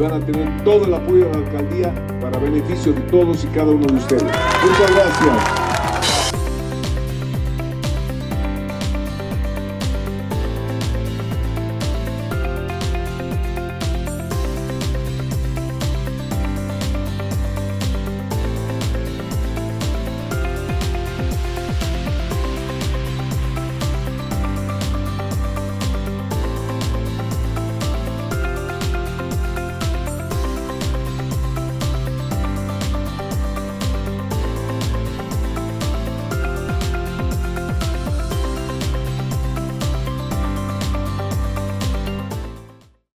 van a tener todo el apoyo de la alcaldía para beneficio de todos y cada uno de ustedes. Muchas gracias.